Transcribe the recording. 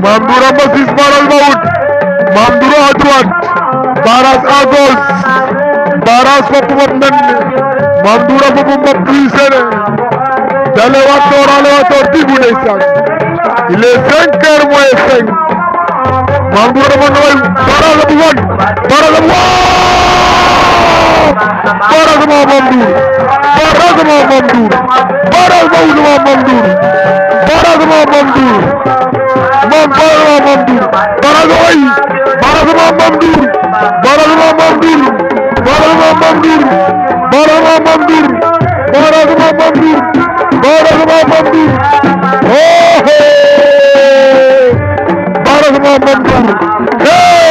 Mame Ndour amba siis baral ba wut Mame Ndour à droite Baras à gauche Baras fop fop men Mame Ndour a fop fop luy sene dale watoor ale watoor digu ndeysaan il est cinq heures moins cinq Mame Ndour dafa nooy baras a bugan baras a bugan baras a maa Mame Ndour baras a maa Mame Ndour baras a wut maa Mame Ndour baras a maa Mame Ndour Ndiaye Baraduma Mamdour Baraduma Mamdour Baraduma Mamdour Baraduma Mamdour Baraduma Mamdour Baraduma Mamdour Oh hey Baraduma Mamdour Hey